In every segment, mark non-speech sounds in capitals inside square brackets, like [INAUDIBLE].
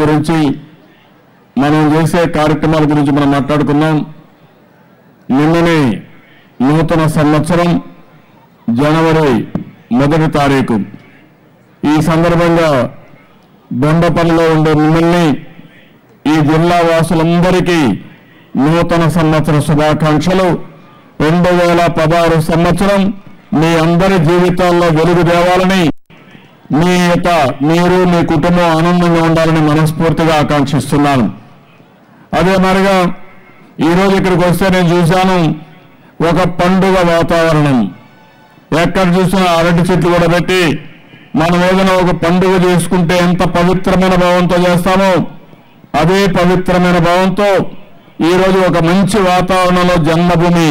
గురించి మనం చేసే కార్యక్రమాల గురించి మనం మాట్లాడుకున్నాం. నిన్ననే నూతన సంవత్సరం జనవరి మొదటి తారీఖు. ఈ సందర్భంగా బొండపల్లిలో ఉండే మిమ్మల్ని ఈ జిల్లా వాసులందరికీ నూతన సంవత్సర శుభాకాంక్షలు. రెండు వేల పదహారు సంవత్సరం మీ అందరి జీవితాల్లో వెలుగు తేవాలని మీ యొక్క మీరు మీ కుటుంబం ఆనందంగా ఉండాలని మనస్ఫూర్తిగా ఆకాంక్షిస్తున్నాను. అదే మరిగా ఈరోజు ఇక్కడికి వస్తే నేను చూశాను ఒక పండుగ వాతావరణం. ఎక్కడ చూసినా అరటి చెట్లు కూడా పెట్టి మనం ఏదైనా ఒక పండుగ చేసుకుంటే ఎంత పవిత్రమైన భావంతో చేస్తామో అదే పవిత్రమైన భావంతో ఈరోజు ఒక మంచి వాతావరణంలో జన్మభూమి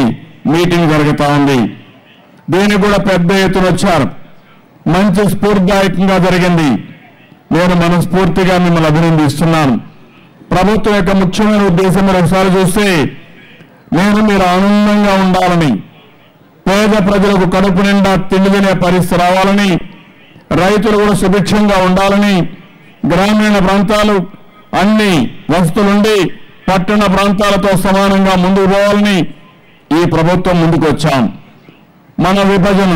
మీటింగ్ జరుగుతా ఉంది. దీనికి కూడా పెద్ద ఎత్తున వచ్చారు. మంచి స్ఫూర్తిదాయకంగా జరిగింది. నేను మనస్ఫూర్తిగా మిమ్మల్ని అభినందిస్తున్నాను. ప్రభుత్వం యొక్క ముఖ్యమైన ఉద్దేశం మీరు ఒకసారి చూస్తే నేను మీరు ఆనందంగా ఉండాలని పేద ప్రజలకు కడుపు నిండా తిండి తినే పరిస్థితి రావాలని రైతులు కూడా సుభిక్షంగా ఉండాలని గ్రామీణ ప్రాంతాలు అన్ని వస్తులుండి పట్టణ ప్రాంతాలతో సమానంగా ముందుకు పోవాలని ఈ ప్రభుత్వం ముందుకు వచ్చాం మన విభజన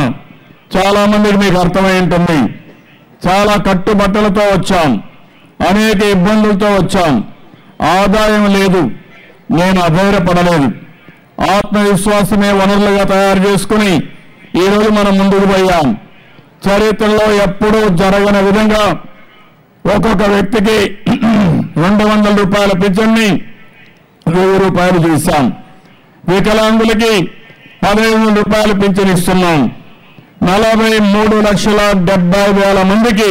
చాలా మందికి మీకు అర్థమై ఉంటుంది. చాలా కట్టుబట్టలతో వచ్చాం. అనేక ఇబ్బందులతో వచ్చాం. ఆదాయం లేదు. నేను అధైర్యపడలేదు. ఆత్మవిశ్వాసమే వనరులుగా తయారు చేసుకుని ఈరోజు మనం ముందుకు పోయాం. చరిత్రలో ఎప్పుడూ జరగని విధంగా ఒక్కొక్క వ్యక్తికి [CLEARS THROAT] రెండు వందల రూపాయల పింఛన్ని వెయ్యి రూపాయలు చేశాం. వికలాంగులకి పదహైదు రూపాయలు పింఛన్ ఇస్తున్నాం. నలభై మూడు లక్షల డెబ్బై వేల మందికి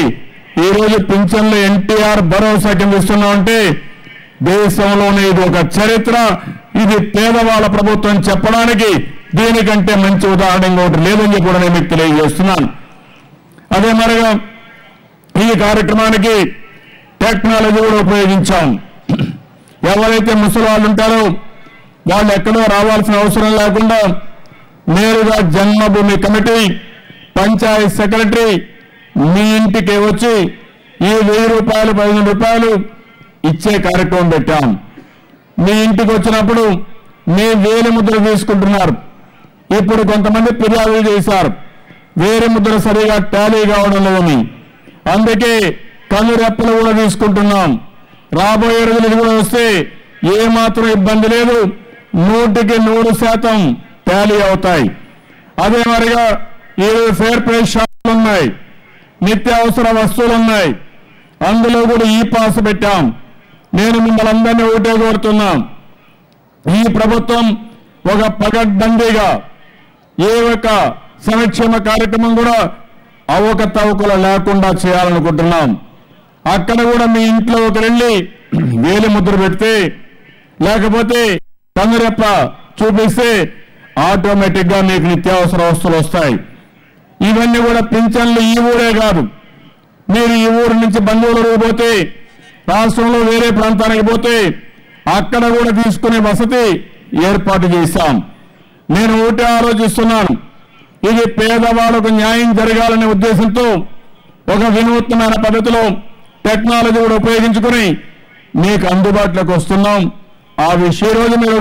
ఈరోజు పింఛన్లు ఎన్టీఆర్ భరోసా కింద ఇస్తున్నామంటే దేశంలోనే ఇది ఒక చరిత్ర. ఇది పేదవాళ్ళ ప్రభుత్వం చెప్పడానికి దీనికంటే మంచి ఉదాహరణ ఇంకోటి లేదని కూడా నేను మీకు తెలియజేస్తున్నాను. అదే మరిగా ఈ కార్యక్రమానికి టెక్నాలజీ కూడా ఉపయోగించాం. ఎవరైతే ముసలి వాళ్ళు ఉంటారో వాళ్ళు ఎక్కడో రావాల్సిన అవసరం లేకుండా నేరుగా జన్మభూమి కమిటీ పంచాయత్ సెక్రటరీ మీ ఇంటికి వచ్చి ఈ వెయ్యి రూపాయలు పదిహేను రూపాయలు ఇచ్చే కార్యక్రమం పెట్టాం. మీ ఇంటికి వచ్చినప్పుడు మీ వేలి ముద్ర తీసుకుంటున్నారు. ఇప్పుడు కొంతమంది ఫిర్యాదులు చేశారు. వేరే ముద్ర సరిగా టాలీ కావడం లేదని. అందుకే కన్నురెప్పలు కూడా తీసుకుంటున్నాం. రాబోయే రోజులు కూడా వస్తే ఏమాత్రం ఇబ్బంది లేదు. నూటికి నూరు శాతం టాలీ అవుతాయి. అదే మరిగా ఈరోజు ఫేర్ ప్రైస్ షాపులు ఉన్నాయి. నిత్యావసర వస్తువులు ఉన్నాయి అందులో కూడా ఈ పాస్ పెట్టాం. నేను మిమ్మల్ని అందరినీ ఒకటే కోరుతున్నాం. ఈ ప్రభుత్వం ఒక పగడ్బందీగా ఏ ఒక్క సంక్షేమ కార్యక్రమం కూడా అవకతవకలు లేకుండా చేయాలనుకుంటున్నాం. అక్కడ కూడా మీ ఇంట్లో ఒక వెళ్ళి వేలి ముద్ర పెడితే లేకపోతే కన్నురెప్ప చూపిస్తే ఆటోమేటిక్గా మీకు నిత్యావసర వస్తువులు వస్తాయి. ఇవన్నీ కూడా పింఛన్లు ఈ ఊరే కాదు. మీరు ఈ ఊరు నుంచి బంధువులకు పోతే రాష్ట్రంలో వేరే ప్రాంతానికి పోతే అక్కడ కూడా తీసుకునే వసతి ఏర్పాటు చేశాం. నేను ఒకటి ఆలోచిస్తున్నాను. ఇది పేదవాళ్ళకు న్యాయం జరగాలనే ఉద్దేశంతో ఒక వినూత్నమైన పద్ధతిలో టెక్నాలజీ కూడా ఉపయోగించుకుని మీకు అందుబాటులోకి వస్తున్నాం. ఆ విషయ రోజు మీరు